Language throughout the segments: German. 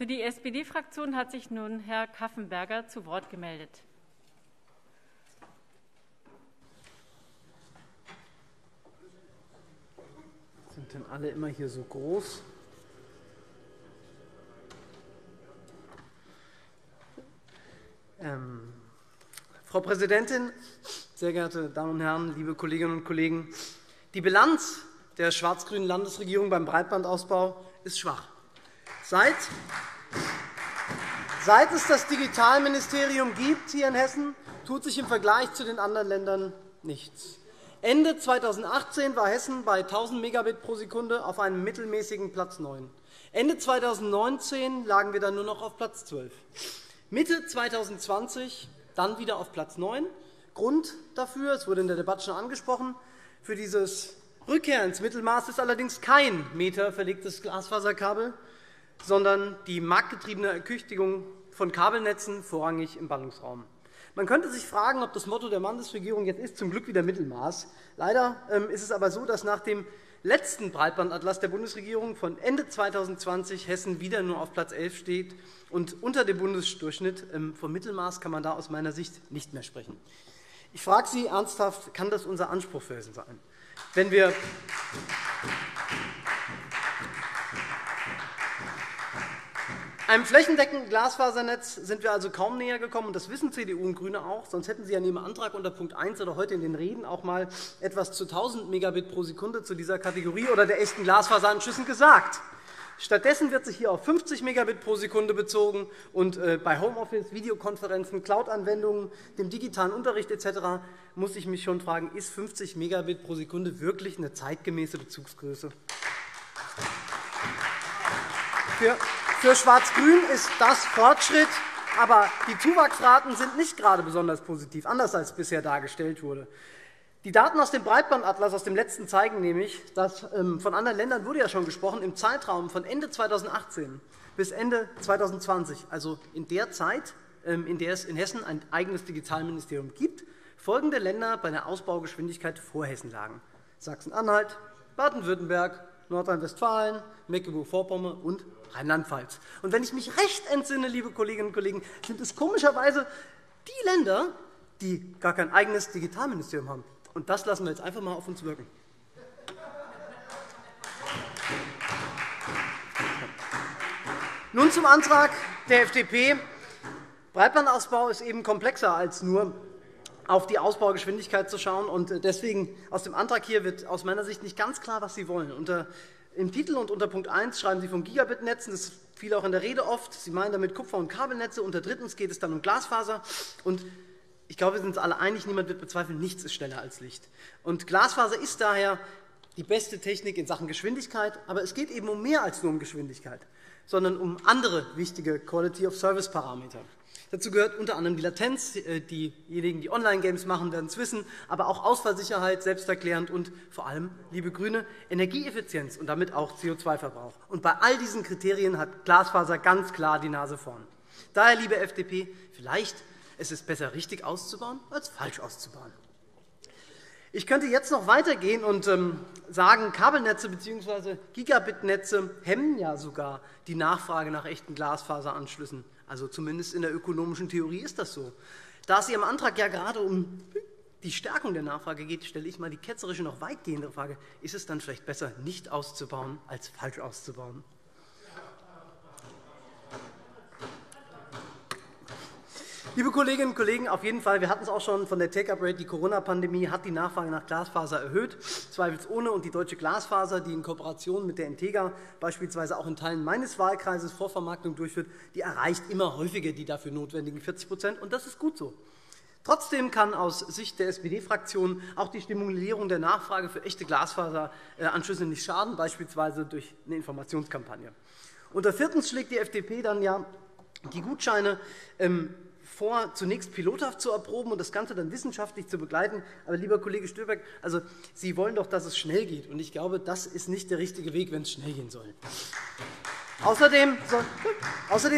Für die SPD-Fraktion hat sich nun Herr Kaffenberger zu Wort gemeldet. Sind denn alle immer hier so groß? Ähm, Frau Präsidentin, sehr geehrte Damen und Herren, liebe Kolleginnen und Kollegen! Die Bilanz der schwarz-grünen Landesregierung beim Breitbandausbau ist schwach. Seit, seit es das Digitalministerium gibt hier in Hessen, tut sich im Vergleich zu den anderen Ländern nichts. Ende 2018 war Hessen bei 1.000 Megabit pro Sekunde auf einem mittelmäßigen Platz 9. Ende 2019 lagen wir dann nur noch auf Platz 12. Mitte 2020 dann wieder auf Platz 9. Grund dafür, es wurde in der Debatte schon angesprochen, für dieses Rückkehr ins Mittelmaß ist allerdings kein Meter verlegtes Glasfaserkabel, sondern die marktgetriebene Ertüchtigung von Kabelnetzen, vorrangig im Ballungsraum. Man könnte sich fragen, ob das Motto der Landesregierung jetzt ist, zum Glück wieder Mittelmaß. Leider ähm, ist es aber so, dass nach dem letzten Breitbandatlas der Bundesregierung von Ende 2020 Hessen wieder nur auf Platz 11 steht und unter dem Bundesdurchschnitt. Ähm, vom Mittelmaß kann man da aus meiner Sicht nicht mehr sprechen. Ich frage Sie ernsthaft, kann das unser Anspruch für Hessen sein? Wenn wir Einem flächendeckenden Glasfasernetz sind wir also kaum näher gekommen, das wissen CDU und GRÜNE auch. Sonst hätten Sie ja neben Antrag unter Punkt 1 oder heute in den Reden auch einmal etwas zu 1.000 Megabit pro Sekunde zu dieser Kategorie oder der echten Glasfaseranschlüssen gesagt. Stattdessen wird sich hier auf 50 Megabit pro Sekunde bezogen, und äh, bei Homeoffice, Videokonferenzen, Cloud-Anwendungen, dem digitalen Unterricht etc. muss ich mich schon fragen, ist 50 Megabit pro Sekunde wirklich eine zeitgemäße Bezugsgröße? Für für Schwarz-Grün ist das Fortschritt, aber die Zuwachsraten sind nicht gerade besonders positiv, anders als bisher dargestellt wurde. Die Daten aus dem Breitbandatlas aus dem letzten zeigen nämlich, dass ähm, von anderen Ländern wurde ja schon gesprochen, im Zeitraum von Ende 2018 bis Ende 2020, also in der Zeit, ähm, in der es in Hessen ein eigenes Digitalministerium gibt, folgende Länder bei der Ausbaugeschwindigkeit vor Hessen lagen: Sachsen-Anhalt, Baden-Württemberg, Nordrhein-Westfalen, Mecklenburg-Vorpommern und Rheinland-Pfalz. Und wenn ich mich recht entsinne, liebe Kolleginnen und Kollegen, sind es komischerweise die Länder, die gar kein eigenes Digitalministerium haben. Und das lassen wir jetzt einfach einmal auf uns wirken. Nun zum Antrag der FDP. Breitbandausbau ist eben komplexer als nur auf die Ausbaugeschwindigkeit zu schauen. Und deswegen aus dem Antrag hier wird aus meiner Sicht nicht ganz klar, was Sie wollen. Unter im Titel und unter Punkt 1 schreiben Sie von Gigabit-Netzen. Das fiel auch in der Rede oft. Sie meinen damit Kupfer- und Kabelnetze. Unter drittens geht es dann um Glasfaser. Und ich glaube, wir sind uns alle einig, niemand wird bezweifeln, nichts ist schneller als Licht. Und Glasfaser ist daher die beste Technik in Sachen Geschwindigkeit. Aber es geht eben um mehr als nur um Geschwindigkeit, sondern um andere wichtige Quality-of-Service-Parameter. Dazu gehört unter anderem die Latenz. Äh, diejenigen, die Online-Games machen, werden es wissen, aber auch Ausfallsicherheit, selbsterklärend und vor allem, liebe GRÜNE, Energieeffizienz und damit auch CO2-Verbrauch. Und bei all diesen Kriterien hat Glasfaser ganz klar die Nase vorn. Daher, liebe FDP, vielleicht ist es besser, richtig auszubauen, als falsch auszubauen. Ich könnte jetzt noch weitergehen und ähm, sagen, Kabelnetze bzw. Gigabitnetze hemmen ja sogar die Nachfrage nach echten Glasfaseranschlüssen. Also zumindest in der ökonomischen Theorie ist das so. Da es Ihrem Antrag ja gerade um die Stärkung der Nachfrage geht, stelle ich einmal die ketzerische, noch weitgehende Frage, ist es dann vielleicht besser, nicht auszubauen, als falsch auszubauen? Liebe Kolleginnen und Kollegen, auf jeden Fall, wir hatten es auch schon von der Take-up-Rate, die Corona-Pandemie hat die Nachfrage nach Glasfaser erhöht, zweifelsohne. Und die Deutsche Glasfaser, die in Kooperation mit der Integra beispielsweise auch in Teilen meines Wahlkreises Vorvermarktung durchführt, die erreicht immer häufiger die dafür notwendigen 40 und das ist gut so. Trotzdem kann aus Sicht der SPD-Fraktion auch die Stimulierung der Nachfrage für echte Glasfaseranschlüsse nicht schaden, beispielsweise durch eine Informationskampagne. Unter viertens schlägt die FDP dann ja die Gutscheine ähm, vor, zunächst pilothaft zu erproben und das Ganze dann wissenschaftlich zu begleiten. Aber, lieber Kollege Stöberg, also, Sie wollen doch, dass es schnell geht. Und ich glaube, das ist nicht der richtige Weg, wenn es schnell gehen soll. Außerdem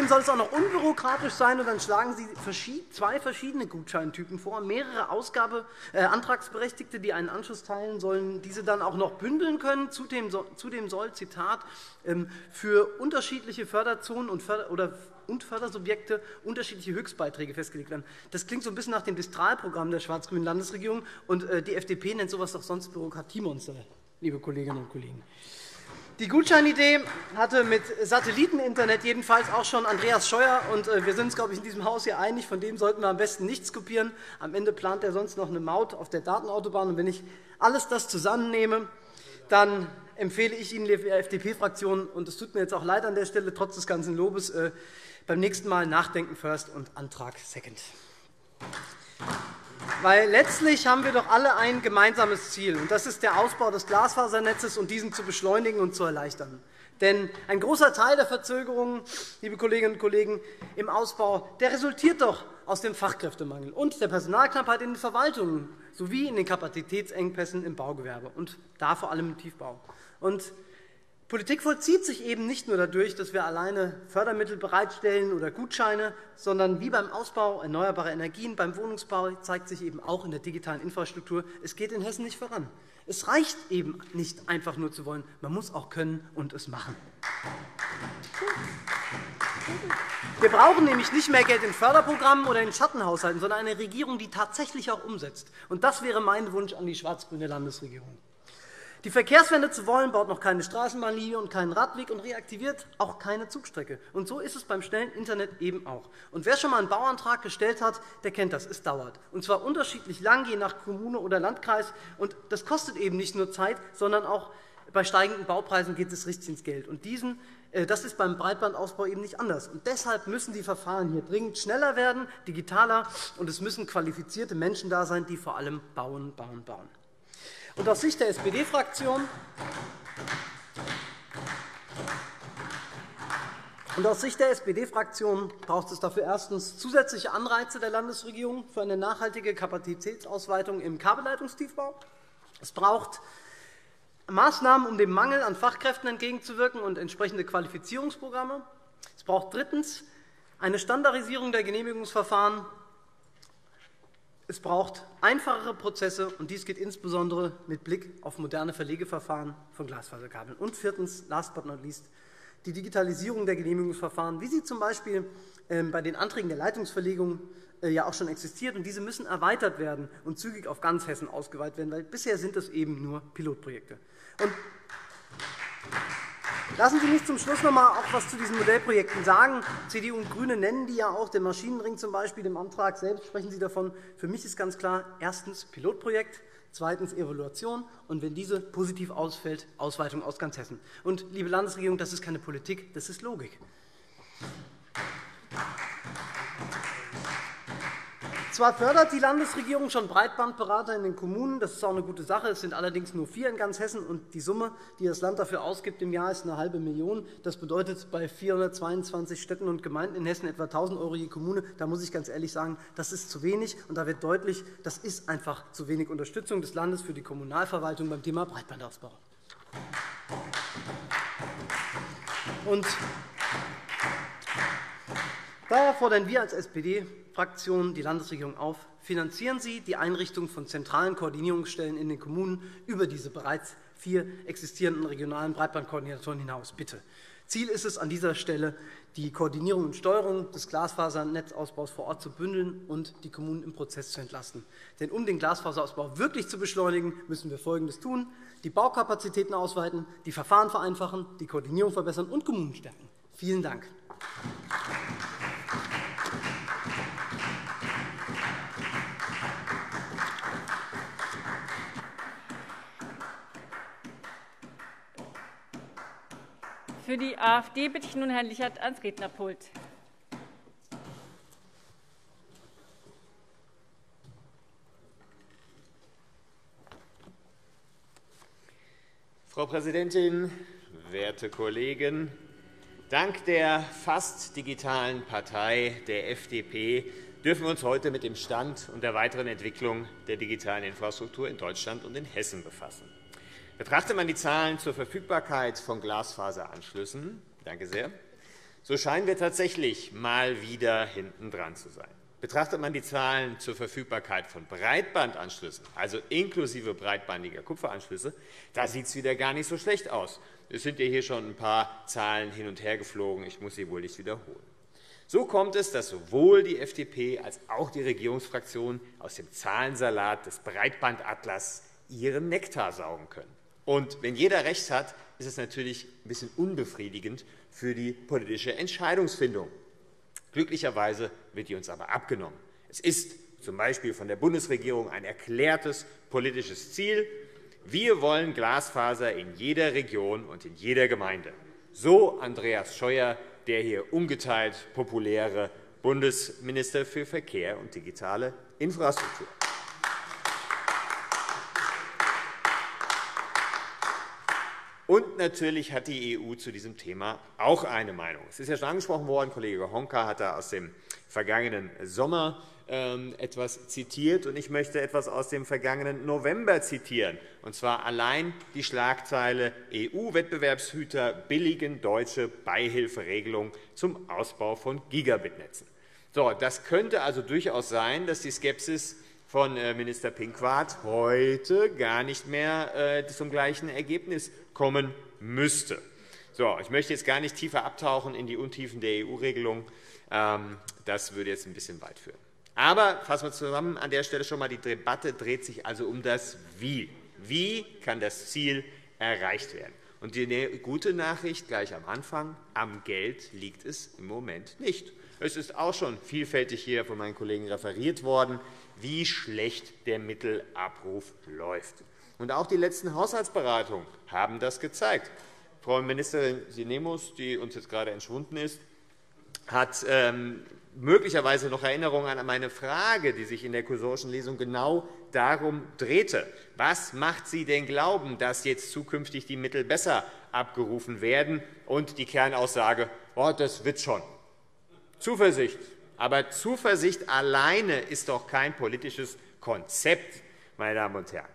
soll, es auch noch unbürokratisch sein, und dann schlagen Sie zwei verschiedene Gutscheintypen vor. Mehrere Ausgabe, äh, Antragsberechtigte, die einen Anschluss teilen, sollen diese dann auch noch bündeln können. Zudem, zudem soll, Zitat, ähm, für unterschiedliche Förderzonen und, Förder oder, und Fördersubjekte unterschiedliche Höchstbeiträge festgelegt werden. Das klingt so ein bisschen nach dem Distralprogramm der schwarz-grünen Landesregierung. Und äh, die FDP nennt sowas doch sonst Bürokratiemonster, liebe Kolleginnen und Kollegen. Die Gutscheinidee hatte mit Satelliteninternet jedenfalls auch schon Andreas Scheuer. Und äh, wir sind uns, glaube ich, in diesem Haus hier einig, von dem sollten wir am besten nichts kopieren. Am Ende plant er sonst noch eine Maut auf der Datenautobahn. Und wenn ich alles das zusammennehme, dann empfehle ich Ihnen, liebe FDP-Fraktion, und es tut mir jetzt auch leid an der Stelle, trotz des ganzen Lobes, äh, beim nächsten Mal Nachdenken first und Antrag second. Weil letztlich haben wir doch alle ein gemeinsames Ziel, und das ist der Ausbau des Glasfasernetzes und diesen zu beschleunigen und zu erleichtern. Denn ein großer Teil der Verzögerungen, liebe Kolleginnen und Kollegen, im Ausbau der resultiert doch aus dem Fachkräftemangel und der Personalknappheit in den Verwaltungen sowie in den Kapazitätsengpässen im Baugewerbe und da vor allem im Tiefbau. Und Politik vollzieht sich eben nicht nur dadurch, dass wir alleine Fördermittel bereitstellen oder Gutscheine, sondern wie beim Ausbau erneuerbarer Energien, beim Wohnungsbau zeigt sich eben auch in der digitalen Infrastruktur, es geht in Hessen nicht voran. Es reicht eben nicht, einfach nur zu wollen. Man muss auch können und es machen. Wir brauchen nämlich nicht mehr Geld in Förderprogrammen oder in Schattenhaushalten, sondern eine Regierung, die tatsächlich auch umsetzt. Und das wäre mein Wunsch an die schwarz-grüne Landesregierung. Die Verkehrswende zu wollen, baut noch keine Straßenbahnlinie und keinen Radweg und reaktiviert auch keine Zugstrecke. Und so ist es beim schnellen Internet eben auch. Und wer schon einmal einen Bauantrag gestellt hat, der kennt das. Es dauert. Und zwar unterschiedlich lang, je nach Kommune oder Landkreis. Und das kostet eben nicht nur Zeit, sondern auch bei steigenden Baupreisen geht es richtig ins Geld. Und diesen äh, das ist beim Breitbandausbau eben nicht anders. Und deshalb müssen die Verfahren hier dringend schneller werden, digitaler, und es müssen qualifizierte Menschen da sein, die vor allem bauen, bauen, bauen. Und aus Sicht der SPD-Fraktion und aus Sicht der SPD-Fraktion braucht es dafür erstens zusätzliche Anreize der Landesregierung für eine nachhaltige Kapazitätsausweitung im Kabelleitungstiefbau. Es braucht Maßnahmen, um dem Mangel an Fachkräften entgegenzuwirken und entsprechende Qualifizierungsprogramme. Es braucht drittens eine Standardisierung der Genehmigungsverfahren es braucht einfachere Prozesse, und dies geht insbesondere mit Blick auf moderne Verlegeverfahren von Glasfaserkabeln. Und viertens, last but not least, die Digitalisierung der Genehmigungsverfahren, wie sie z.B. Ähm, bei den Anträgen der Leitungsverlegung äh, ja auch schon existiert. Und diese müssen erweitert werden und zügig auf ganz Hessen ausgeweitet werden, weil bisher sind es eben nur Pilotprojekte. Und Lassen Sie mich zum Schluss noch einmal auch etwas zu diesen Modellprojekten sagen. CDU und GRÜNE nennen die ja auch, den Maschinenring zum Beispiel, im Antrag selbst sprechen Sie davon. Für mich ist ganz klar, erstens Pilotprojekt, zweitens Evaluation und wenn diese positiv ausfällt, Ausweitung aus ganz Hessen. Und, liebe Landesregierung, das ist keine Politik, das ist Logik. Zwar fördert die Landesregierung schon Breitbandberater in den Kommunen, das ist auch eine gute Sache. Es sind allerdings nur vier in ganz Hessen, und die Summe, die das Land dafür ausgibt im Jahr, ist eine halbe Million. Das bedeutet bei 422 Städten und Gemeinden in Hessen etwa 1.000 € je Kommune. Da muss ich ganz ehrlich sagen, das ist zu wenig, und da wird deutlich, das ist einfach zu wenig Unterstützung des Landes für die Kommunalverwaltung beim Thema Breitbandausbau. Und daher fordern wir als SPD Fraktion die Landesregierung auf, finanzieren Sie die Einrichtung von zentralen Koordinierungsstellen in den Kommunen über diese bereits vier existierenden regionalen Breitbandkoordinatoren hinaus. Bitte. Ziel ist es an dieser Stelle, die Koordinierung und Steuerung des Glasfasernetzausbaus vor Ort zu bündeln und die Kommunen im Prozess zu entlasten. Denn um den Glasfaserausbau wirklich zu beschleunigen, müssen wir Folgendes tun. Die Baukapazitäten ausweiten, die Verfahren vereinfachen, die Koordinierung verbessern und Kommunen stärken. Vielen Dank. Für die AfD bitte ich nun Herrn Lichert ans Rednerpult. Frau Präsidentin, werte Kollegen! Dank der fast digitalen Partei der FDP dürfen wir uns heute mit dem Stand und der weiteren Entwicklung der digitalen Infrastruktur in Deutschland und in Hessen befassen. Betrachtet man die Zahlen zur Verfügbarkeit von Glasfaseranschlüssen, Danke sehr. So scheinen wir tatsächlich mal wieder hinten dran zu sein. Betrachtet man die Zahlen zur Verfügbarkeit von Breitbandanschlüssen, also inklusive breitbandiger Kupferanschlüsse, da sieht es wieder gar nicht so schlecht aus. Es sind ja hier schon ein paar Zahlen hin und her geflogen. Ich muss sie wohl nicht wiederholen. So kommt es, dass sowohl die FDP als auch die Regierungsfraktion aus dem Zahlensalat des Breitbandatlas ihren Nektar saugen können. Und wenn jeder recht hat, ist es natürlich ein bisschen unbefriedigend für die politische Entscheidungsfindung. Glücklicherweise wird die uns aber abgenommen. Es ist z. B. von der Bundesregierung ein erklärtes politisches Ziel. Wir wollen Glasfaser in jeder Region und in jeder Gemeinde. So Andreas Scheuer, der hier ungeteilt populäre Bundesminister für Verkehr und digitale Infrastruktur. Und natürlich hat die EU zu diesem Thema auch eine Meinung. Es ist ja schon angesprochen worden, Kollege Honka hat da aus dem vergangenen Sommer ähm, etwas zitiert, und ich möchte etwas aus dem vergangenen November zitieren, und zwar allein die Schlagzeile EU-Wettbewerbshüter billigen deutsche Beihilferegelung zum Ausbau von Gigabitnetzen. So, das könnte also durchaus sein, dass die Skepsis von äh, Minister Pinkwart heute gar nicht mehr äh, zum gleichen Ergebnis kommen müsste. So, ich möchte jetzt gar nicht tiefer abtauchen in die Untiefen der EU-Regelung. Ähm, das würde jetzt ein bisschen weit führen. Aber fassen wir zusammen an der Stelle schon einmal, die Debatte dreht sich also um das Wie. Wie kann das Ziel erreicht werden? Und die ne-, gute Nachricht gleich am Anfang, am Geld liegt es im Moment nicht. Es ist auch schon vielfältig hier von meinen Kollegen referiert worden wie schlecht der Mittelabruf läuft. Und auch die letzten Haushaltsberatungen haben das gezeigt. Frau Ministerin Sinemus, die uns jetzt gerade entschwunden ist, hat ähm, möglicherweise noch Erinnerungen an meine Frage, die sich in der kursorischen Lesung genau darum drehte. Was macht Sie denn glauben, dass jetzt zukünftig die Mittel besser abgerufen werden? Und die Kernaussage, oh, das wird schon. Zuversicht, aber Zuversicht alleine ist doch kein politisches Konzept, meine Damen und Herren.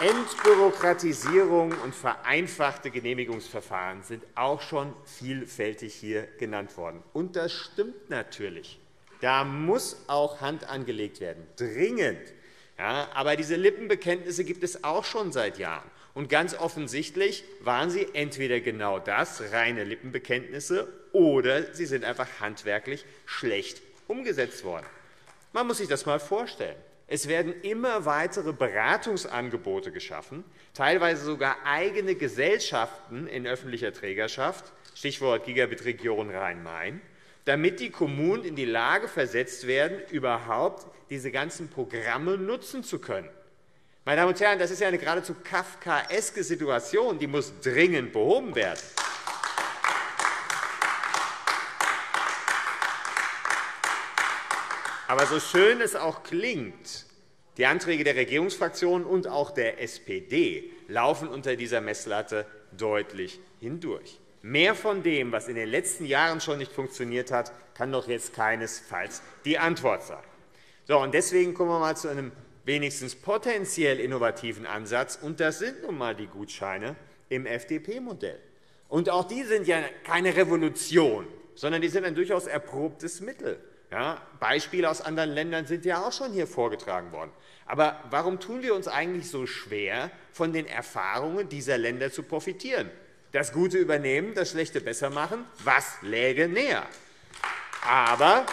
Entbürokratisierung und vereinfachte Genehmigungsverfahren sind auch schon vielfältig hier genannt worden. Und das stimmt natürlich. Da muss auch Hand angelegt werden, dringend. Ja, aber diese Lippenbekenntnisse gibt es auch schon seit Jahren. Und ganz offensichtlich waren sie entweder genau das, reine Lippenbekenntnisse, oder sie sind einfach handwerklich schlecht umgesetzt worden. Man muss sich das einmal vorstellen. Es werden immer weitere Beratungsangebote geschaffen, teilweise sogar eigene Gesellschaften in öffentlicher Trägerschaft, Stichwort Gigabit-Region Rhein-Main, damit die Kommunen in die Lage versetzt werden, überhaupt diese ganzen Programme nutzen zu können. Meine Damen und Herren, das ist ja eine geradezu kafkaeske Situation, die muss dringend behoben werden. Aber so schön es auch klingt, die Anträge der Regierungsfraktionen und auch der SPD laufen unter dieser Messlatte deutlich hindurch. Mehr von dem, was in den letzten Jahren schon nicht funktioniert hat, kann doch jetzt keinesfalls die Antwort sein. So, deswegen kommen wir einmal zu einem wenigstens potenziell innovativen Ansatz, und das sind nun einmal die Gutscheine im FDP-Modell. Und auch die sind ja keine Revolution, sondern die sind ein durchaus erprobtes Mittel. Ja, Beispiele aus anderen Ländern sind ja auch schon hier vorgetragen worden. Aber warum tun wir uns eigentlich so schwer, von den Erfahrungen dieser Länder zu profitieren? Das Gute übernehmen, das Schlechte besser machen, was läge näher? Aber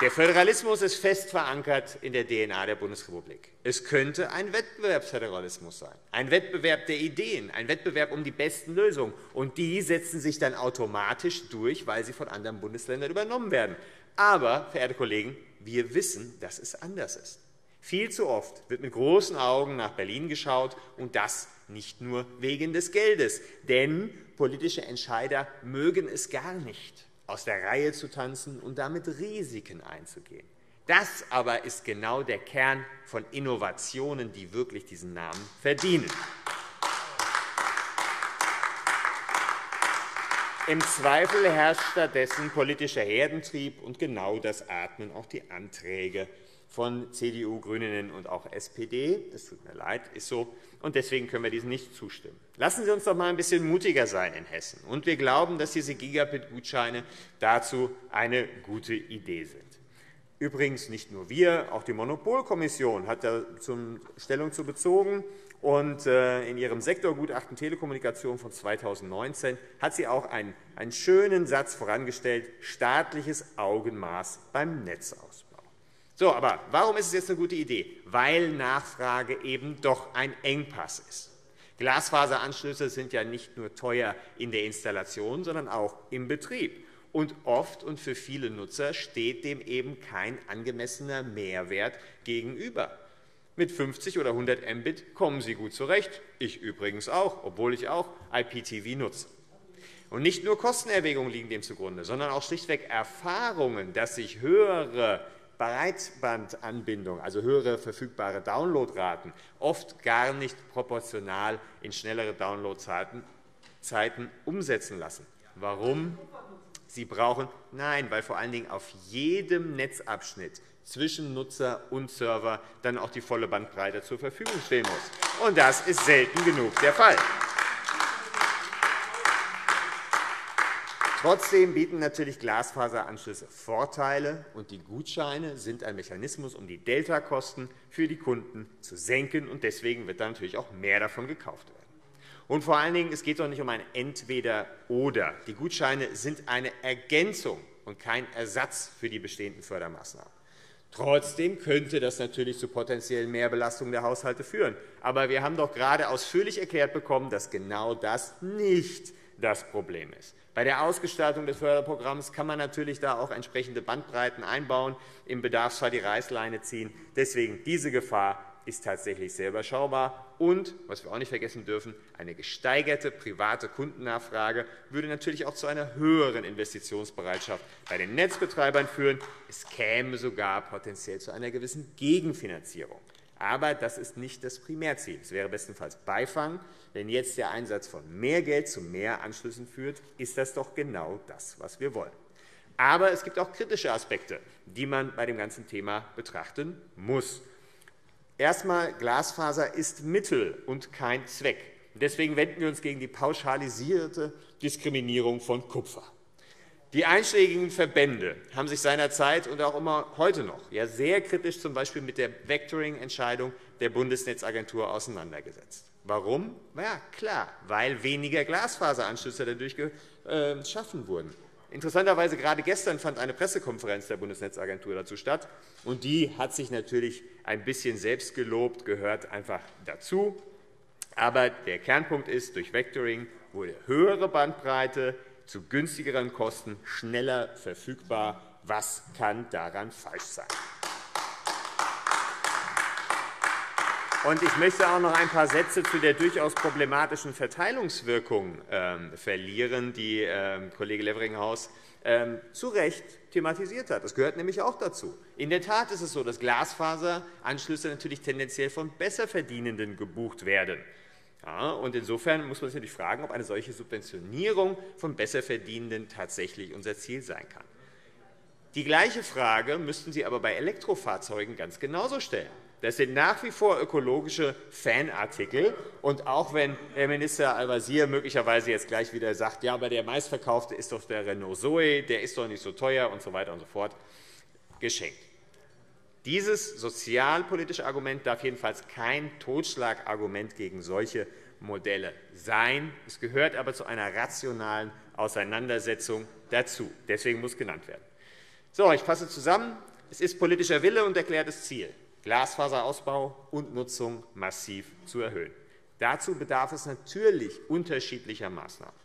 der Föderalismus ist fest verankert in der DNA der Bundesrepublik. Es könnte ein Wettbewerbsföderalismus sein, ein Wettbewerb der Ideen, ein Wettbewerb um die besten Lösungen. Und die setzen sich dann automatisch durch, weil sie von anderen Bundesländern übernommen werden. Aber, verehrte Kollegen, wir wissen, dass es anders ist. Viel zu oft wird mit großen Augen nach Berlin geschaut, und das nicht nur wegen des Geldes. Denn politische Entscheider mögen es gar nicht aus der Reihe zu tanzen und damit Risiken einzugehen. Das aber ist genau der Kern von Innovationen, die wirklich diesen Namen verdienen. Im Zweifel herrscht stattdessen politischer Herdentrieb, und genau das atmen auch die Anträge von CDU, GRÜNEN und auch SPD. Das tut mir leid, ist so. Und deswegen können wir diesen nicht zustimmen. Lassen Sie uns doch einmal ein bisschen mutiger sein in Hessen. Und wir glauben, dass diese Gigabit-Gutscheine dazu eine gute Idee sind. Übrigens nicht nur wir, auch die Monopolkommission hat da Stellung zu bezogen. Und äh, in ihrem Sektorgutachten Telekommunikation von 2019 hat sie auch einen, schönen Satz vorangestellt, staatliches Augenmaß beim Netzausbau. So, aber warum ist es jetzt eine gute Idee? Weil Nachfrage eben doch ein Engpass ist. Glasfaseranschlüsse sind ja nicht nur teuer in der Installation, sondern auch im Betrieb. Und oft und für viele Nutzer steht dem eben kein angemessener Mehrwert gegenüber. Mit 50 oder 100 Mbit kommen Sie gut zurecht, ich übrigens auch, obwohl ich auch IPTV nutze. Und nicht nur Kostenerwägungen liegen dem zugrunde, sondern auch schlichtweg Erfahrungen, dass sich höhere Breitbandanbindung, also höhere verfügbare Downloadraten, oft gar nicht proportional in schnellere Downloadzeiten umsetzen lassen. Warum? Sie brauchen, nein, weil vor allen Dingen auf jedem Netzabschnitt zwischen Nutzer und Server dann auch die volle Bandbreite zur Verfügung stehen muss. Und das ist selten genug der Fall. Trotzdem bieten natürlich Glasfaseranschlüsse Vorteile, und die Gutscheine sind ein Mechanismus, um die Deltakosten für die Kunden zu senken. und Deswegen wird dann natürlich auch mehr davon gekauft werden. Und vor allen Dingen, es geht doch nicht um ein Entweder-Oder. Die Gutscheine sind eine Ergänzung und kein Ersatz für die bestehenden Fördermaßnahmen. Trotzdem könnte das natürlich zu potenziellen Mehrbelastungen der Haushalte führen. Aber wir haben doch gerade ausführlich erklärt bekommen, dass genau das nicht das Problem ist. Bei der Ausgestaltung des Förderprogramms kann man natürlich da auch entsprechende Bandbreiten einbauen, im Bedarfsfall die Reißleine ziehen. Deswegen diese Gefahr ist tatsächlich sehr überschaubar. Und, was wir auch nicht vergessen dürfen, eine gesteigerte private Kundennachfrage würde natürlich auch zu einer höheren Investitionsbereitschaft bei den Netzbetreibern führen. Es käme sogar potenziell zu einer gewissen Gegenfinanzierung. Aber das ist nicht das Primärziel. Es wäre bestenfalls Beifang. Wenn jetzt der Einsatz von mehr Geld zu mehr Anschlüssen führt, ist das doch genau das, was wir wollen. Aber es gibt auch kritische Aspekte, die man bei dem ganzen Thema betrachten muss. Erst einmal, Glasfaser ist Mittel und kein Zweck. Deswegen wenden wir uns gegen die pauschalisierte Diskriminierung von Kupfer. Die einschlägigen Verbände haben sich seinerzeit und auch immer heute noch sehr kritisch z. B. mit der Vectoring-Entscheidung der Bundesnetzagentur auseinandergesetzt. Warum? Ja, klar, weil weniger Glasfaseranschlüsse dadurch äh, geschaffen wurden. Interessanterweise gerade gestern fand eine Pressekonferenz der Bundesnetzagentur dazu statt. und Die hat sich natürlich ein bisschen selbst gelobt, gehört einfach dazu. Aber der Kernpunkt ist, durch Vectoring wurde höhere Bandbreite zu günstigeren Kosten schneller verfügbar. Was kann daran falsch sein? Ich möchte auch noch ein paar Sätze zu der durchaus problematischen Verteilungswirkung ähm, verlieren, die ähm, Kollege Leveringhaus ähm, zu Recht thematisiert hat. Das gehört nämlich auch dazu. In der Tat ist es so, dass Glasfaseranschlüsse natürlich tendenziell von Besserverdienenden gebucht werden. Ja, und insofern muss man sich natürlich fragen, ob eine solche Subventionierung von Besserverdienenden tatsächlich unser Ziel sein kann. Die gleiche Frage müssten Sie aber bei Elektrofahrzeugen ganz genauso stellen. Das sind nach wie vor ökologische Fanartikel. Und auch wenn Herr Minister Al-Wazir möglicherweise jetzt gleich wieder sagt, ja, aber der meistverkaufte ist doch der Renault Zoe, der ist doch nicht so teuer und so weiter und so fort, geschenkt. Dieses sozialpolitische Argument darf jedenfalls kein Totschlagargument gegen solche Modelle sein. Es gehört aber zu einer rationalen Auseinandersetzung dazu. Deswegen muss genannt werden. So, ich fasse zusammen. Es ist politischer Wille und erklärtes Ziel. Glasfaserausbau und Nutzung massiv zu erhöhen. Dazu bedarf es natürlich unterschiedlicher Maßnahmen.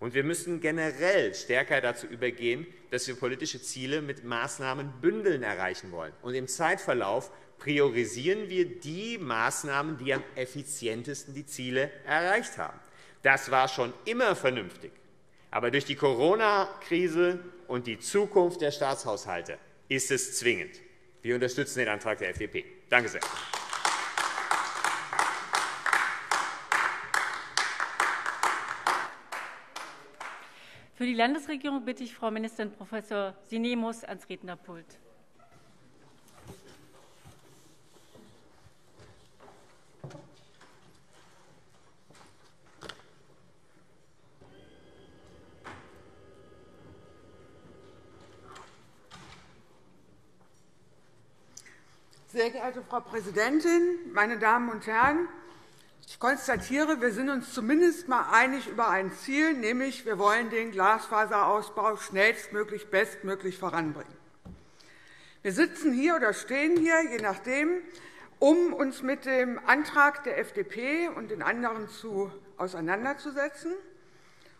Und wir müssen generell stärker dazu übergehen, dass wir politische Ziele mit Maßnahmen bündeln erreichen wollen. Und im Zeitverlauf priorisieren wir die Maßnahmen, die am effizientesten die Ziele erreicht haben. Das war schon immer vernünftig. Aber durch die Corona-Krise und die Zukunft der Staatshaushalte ist es zwingend. Wir unterstützen den Antrag der FDP. Danke sehr. Für die Landesregierung bitte ich Frau Ministerin Prof. Sinemus ans Rednerpult. Sehr geehrte Frau Präsidentin, meine Damen und Herren! Ich konstatiere, wir sind uns zumindest einmal einig über ein Ziel, nämlich wir wollen den Glasfaserausbau schnellstmöglich, bestmöglich voranbringen. Wir sitzen hier oder stehen hier, je nachdem, um uns mit dem Antrag der FDP und den anderen zu auseinanderzusetzen.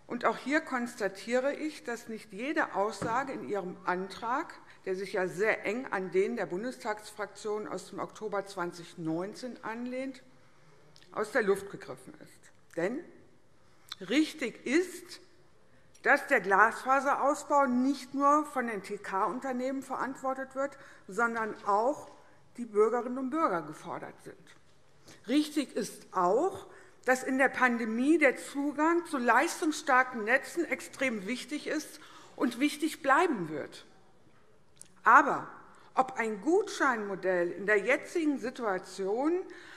Und auch hier konstatiere ich, dass nicht jede Aussage in Ihrem Antrag, der sich ja sehr eng an den der Bundestagsfraktion aus dem Oktober 2019 anlehnt, aus der Luft gegriffen ist. Denn richtig ist, dass der Glasfaserausbau nicht nur von den TK-Unternehmen verantwortet wird, sondern auch die Bürgerinnen und Bürger gefordert sind. Richtig ist auch, dass in der Pandemie der Zugang zu leistungsstarken Netzen extrem wichtig ist und wichtig bleiben wird. Aber ob ein Gutscheinmodell in der jetzigen Situation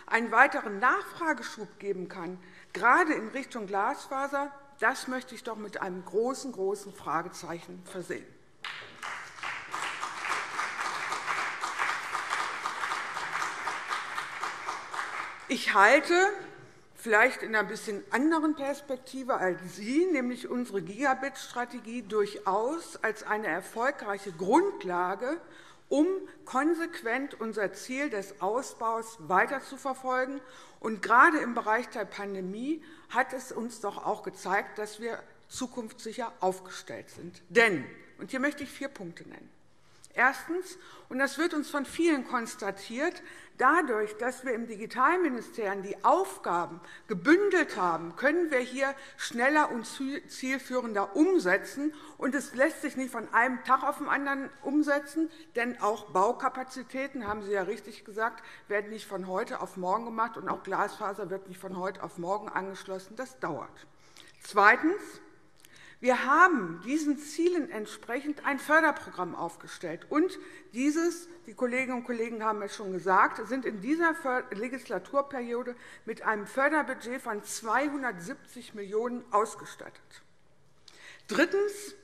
einen weiteren Nachfrageschub geben kann, gerade in Richtung Glasfaser, das möchte ich doch mit einem großen, großen Fragezeichen versehen. Ich halte vielleicht in einer bisschen anderen Perspektive als Sie, nämlich unsere Gigabit-Strategie, durchaus als eine erfolgreiche Grundlage, um konsequent unser Ziel des Ausbaus weiterzuverfolgen. Und gerade im Bereich der Pandemie hat es uns doch auch gezeigt, dass wir zukunftssicher aufgestellt sind. Denn, und hier möchte ich vier Punkte nennen. Erstens, und das wird uns von vielen konstatiert, dadurch, dass wir im Digitalministerium die Aufgaben gebündelt haben, können wir hier schneller und zielführender umsetzen. Und es lässt sich nicht von einem Tag auf den anderen umsetzen, denn auch Baukapazitäten, haben Sie ja richtig gesagt, werden nicht von heute auf morgen gemacht, und auch Glasfaser wird nicht von heute auf morgen angeschlossen. Das dauert. Zweitens. Wir haben diesen Zielen entsprechend ein Förderprogramm aufgestellt. Und dieses, die Kolleginnen und Kollegen haben es schon gesagt, sind in dieser Legislaturperiode mit einem Förderbudget von 270 Millionen € ausgestattet. Drittens.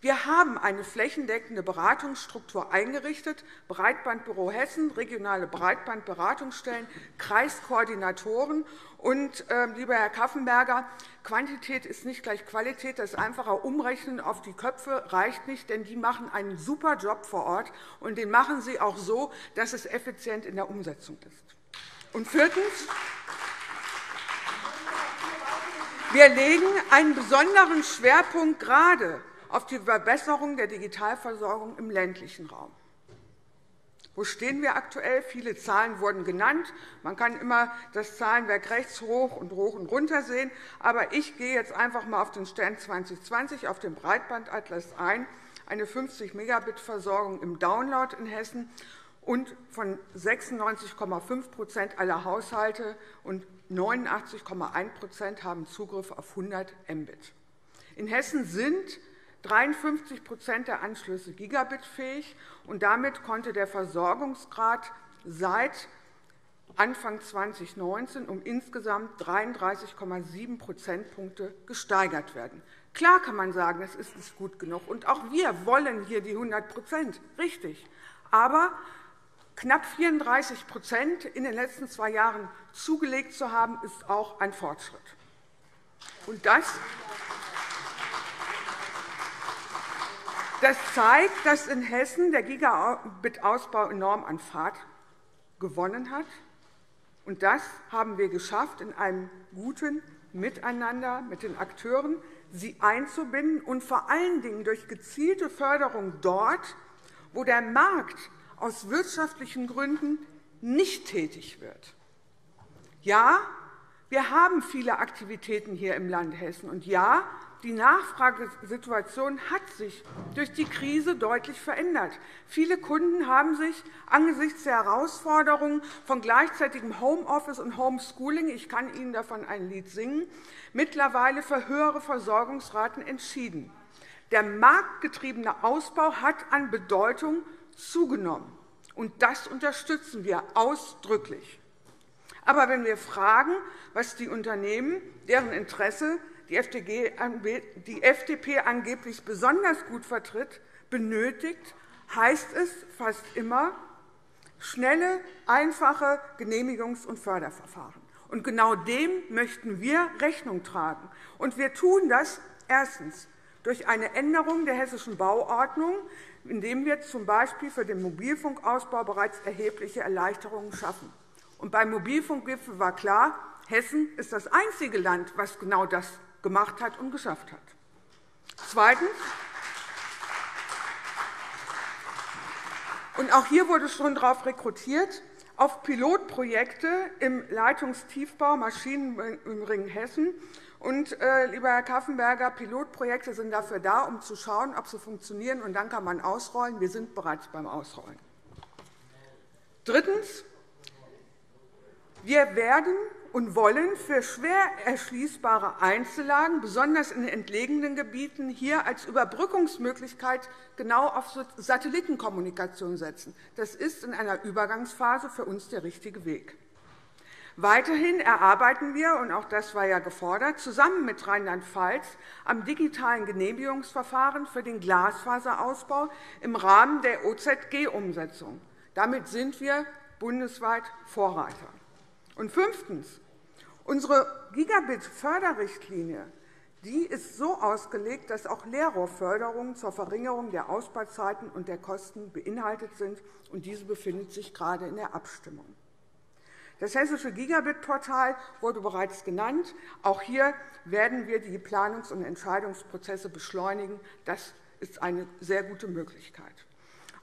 Wir haben eine flächendeckende Beratungsstruktur eingerichtet, Breitbandbüro Hessen, regionale Breitbandberatungsstellen, Kreiskoordinatoren. Und, äh, lieber Herr Kaffenberger, Quantität ist nicht gleich Qualität. Das einfache Umrechnen auf die Köpfe reicht nicht, denn die machen einen super Job vor Ort, und den machen sie auch so, dass es effizient in der Umsetzung ist. Und viertens. Wir legen einen besonderen Schwerpunkt gerade auf die Verbesserung der Digitalversorgung im ländlichen Raum. Wo stehen wir aktuell? Viele Zahlen wurden genannt. Man kann immer das Zahlenwerk rechts hoch und hoch und runter sehen. Aber ich gehe jetzt einfach einmal auf den Stand 2020, auf den Breitbandatlas ein. Eine 50-Megabit-Versorgung im Download in Hessen und von 96,5% aller Haushalte und 89,1% haben Zugriff auf 100 Mbit. In Hessen sind 53% der Anschlüsse gigabitfähig, und damit konnte der Versorgungsgrad seit Anfang 2019 um insgesamt 33,7 Prozentpunkte gesteigert werden. Klar kann man sagen, das ist nicht gut genug. Und auch wir wollen hier die 100% richtig. Aber knapp 34% in den letzten zwei Jahren zugelegt zu haben, ist auch ein Fortschritt. Und das Das zeigt, dass in Hessen der Gigabit-Ausbau enorm an Fahrt gewonnen hat. Und das haben wir geschafft, in einem guten Miteinander mit den Akteuren sie einzubinden und vor allen Dingen durch gezielte Förderung dort, wo der Markt aus wirtschaftlichen Gründen nicht tätig wird. Ja, wir haben viele Aktivitäten hier im Land Hessen. Und ja, die Nachfragesituation hat sich durch die Krise deutlich verändert. Viele Kunden haben sich angesichts der Herausforderungen von gleichzeitigem Homeoffice und Homeschooling – ich kann Ihnen davon ein Lied singen – mittlerweile für höhere Versorgungsraten entschieden. Der marktgetriebene Ausbau hat an Bedeutung zugenommen, und das unterstützen wir ausdrücklich. Aber wenn wir fragen, was die Unternehmen, deren Interesse die FDP angeblich besonders gut vertritt, benötigt, heißt es fast immer schnelle, einfache Genehmigungs- und Förderverfahren. Und genau dem möchten wir Rechnung tragen. Und wir tun das erstens durch eine Änderung der Hessischen Bauordnung, indem wir z. B. für den Mobilfunkausbau bereits erhebliche Erleichterungen schaffen. Und beim Mobilfunkgipfel war klar, Hessen ist das einzige Land, das genau das gemacht hat und geschafft hat. Zweitens. Und auch hier wurde schon darauf rekrutiert, auf Pilotprojekte im Leitungstiefbau Maschinenring Hessen. Und, äh, lieber Herr Kaffenberger, Pilotprojekte sind dafür da, um zu schauen, ob sie funktionieren, und dann kann man ausrollen. Wir sind bereits beim Ausrollen. Drittens. Wir werden und wollen für schwer erschließbare Einzellagen, besonders in entlegenen Gebieten, hier als Überbrückungsmöglichkeit genau auf Satellitenkommunikation setzen. Das ist in einer Übergangsphase für uns der richtige Weg. Weiterhin erarbeiten wir, und auch das war ja gefordert, zusammen mit Rheinland-Pfalz am digitalen Genehmigungsverfahren für den Glasfaserausbau im Rahmen der OZG-Umsetzung. Damit sind wir bundesweit Vorreiter. Und fünftens. Unsere Gigabit-Förderrichtlinie ist so ausgelegt, dass auch Leerrohrförderungen zur Verringerung der Ausbauzeiten und der Kosten beinhaltet sind. und Diese befindet sich gerade in der Abstimmung. Das Hessische Gigabit-Portal wurde bereits genannt. Auch hier werden wir die Planungs- und Entscheidungsprozesse beschleunigen. Das ist eine sehr gute Möglichkeit.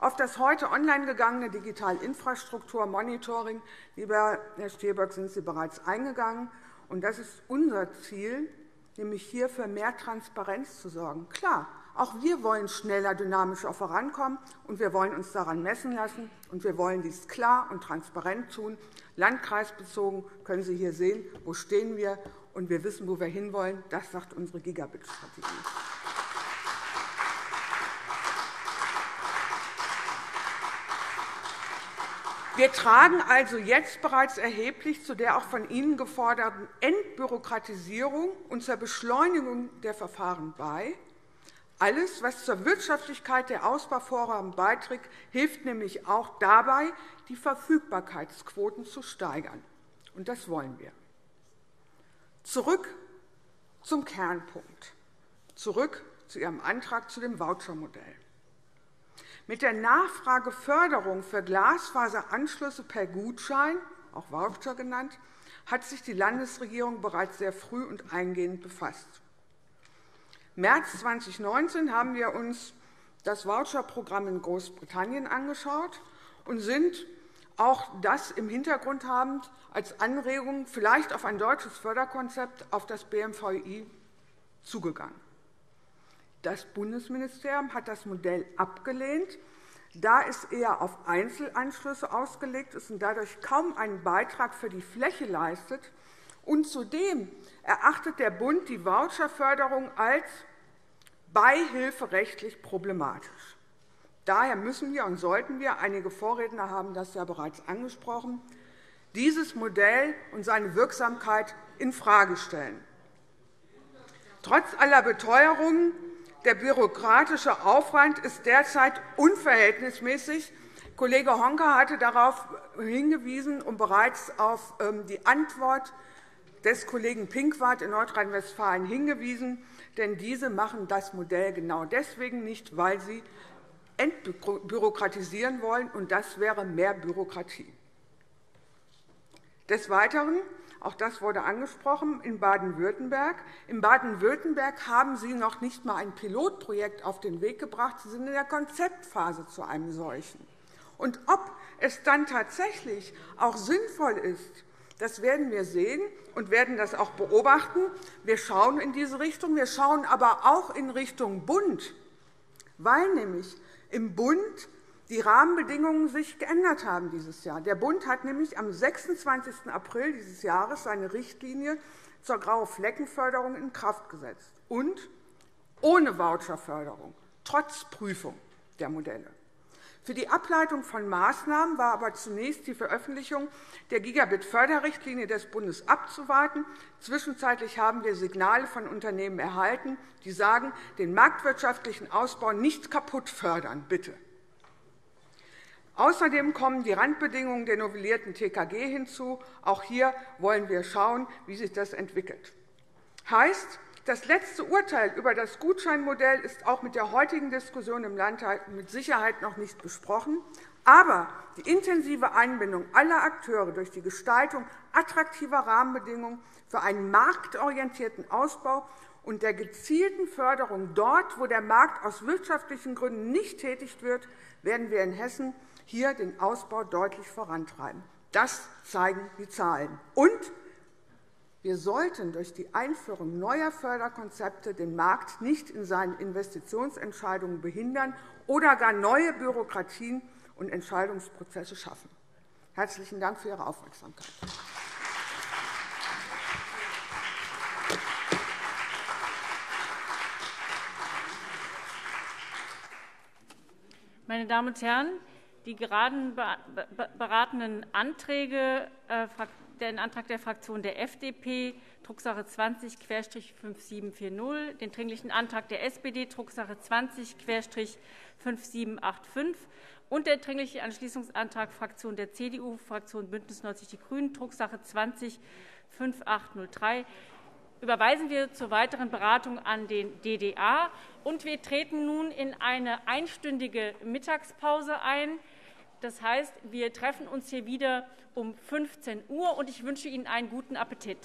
Auf das heute online gegangene Digitalinfrastruktur-Monitoring, lieber Herr Steberg, sind Sie bereits eingegangen. Und das ist unser Ziel, nämlich hier für mehr Transparenz zu sorgen. Klar, auch wir wollen schneller, dynamischer vorankommen, und wir wollen uns daran messen lassen. Und wir wollen dies klar und transparent tun. Landkreisbezogen können Sie hier sehen, wo stehen wir, und wir wissen, wo wir hinwollen. Das sagt unsere Gigabit-Strategie. Wir tragen also jetzt bereits erheblich zu der auch von Ihnen geforderten Entbürokratisierung und zur Beschleunigung der Verfahren bei. Alles, was zur Wirtschaftlichkeit der Ausbauvorhaben beiträgt, hilft nämlich auch dabei, die Verfügbarkeitsquoten zu steigern. Und das wollen wir. Zurück zum Kernpunkt, zurück zu Ihrem Antrag zu dem Vouchermodell. Mit der Nachfrageförderung für Glasfaseranschlüsse per Gutschein, auch Voucher genannt, hat sich die Landesregierung bereits sehr früh und eingehend befasst. Im März 2019 haben wir uns das Voucherprogramm in Großbritannien angeschaut und sind auch das im Hintergrund habend als Anregung vielleicht auf ein deutsches Förderkonzept auf das BMVI zugegangen. Das Bundesministerium hat das Modell abgelehnt, da es eher auf Einzelanschlüsse ausgelegt ist und dadurch kaum einen Beitrag für die Fläche leistet. Und zudem erachtet der Bund die Voucherförderung als beihilferechtlich problematisch. Daher müssen wir und sollten wir, einige Vorredner haben das ja bereits angesprochen, dieses Modell und seine Wirksamkeit infrage stellen. Trotz aller Beteuerungen der bürokratische Aufwand ist derzeit unverhältnismäßig. Kollege Honka hatte darauf hingewiesen und bereits auf ähm, die Antwort des Kollegen Pinkwart in Nordrhein-Westfalen hingewiesen. Denn diese machen das Modell genau deswegen nicht, weil sie entbürokratisieren wollen, und das wäre mehr Bürokratie. Des Weiteren auch das wurde angesprochen, in Baden-Württemberg. In Baden-Württemberg haben Sie noch nicht einmal ein Pilotprojekt auf den Weg gebracht. Sie sind in der Konzeptphase zu einem solchen. Und ob es dann tatsächlich auch sinnvoll ist, das werden wir sehen und werden das auch beobachten. Wir schauen in diese Richtung. Wir schauen aber auch in Richtung Bund, weil nämlich im Bund die Rahmenbedingungen sich geändert haben dieses Jahr. Der Bund hat nämlich am 26. April dieses Jahres seine Richtlinie zur graue Fleckenförderung in Kraft gesetzt und ohne Voucherförderung, trotz Prüfung der Modelle. Für die Ableitung von Maßnahmen war aber zunächst die Veröffentlichung der Gigabit-Förderrichtlinie des Bundes abzuwarten. Zwischenzeitlich haben wir Signale von Unternehmen erhalten, die sagen, den marktwirtschaftlichen Ausbau nicht kaputt fördern, bitte. Außerdem kommen die Randbedingungen der novellierten TKG hinzu. Auch hier wollen wir schauen, wie sich das entwickelt. Heißt, das letzte Urteil über das Gutscheinmodell ist auch mit der heutigen Diskussion im Landtag mit Sicherheit noch nicht besprochen. Aber die intensive Einbindung aller Akteure durch die Gestaltung attraktiver Rahmenbedingungen für einen marktorientierten Ausbau und der gezielten Förderung dort, wo der Markt aus wirtschaftlichen Gründen nicht tätig wird, werden wir in Hessen hier den Ausbau deutlich vorantreiben. Das zeigen die Zahlen. Und wir sollten durch die Einführung neuer Förderkonzepte den Markt nicht in seinen Investitionsentscheidungen behindern oder gar neue Bürokratien und Entscheidungsprozesse schaffen. Herzlichen Dank für Ihre Aufmerksamkeit. Meine Damen und Herren, die gerade beratenen Anträge äh, den Antrag der Fraktion der FDP, Drucksache 20-5740, den Dringlichen Antrag der SPD, Drucksache 20-5785 und der Dringliche Entschließungsantrag Fraktion der CDU, Fraktion BÜNDNIS 90 die GRÜNEN, Drucksache 20-5803 überweisen wir zur weiteren Beratung an den DDA. Und wir treten nun in eine einstündige Mittagspause ein. Das heißt, wir treffen uns hier wieder um 15 Uhr, und ich wünsche Ihnen einen guten Appetit.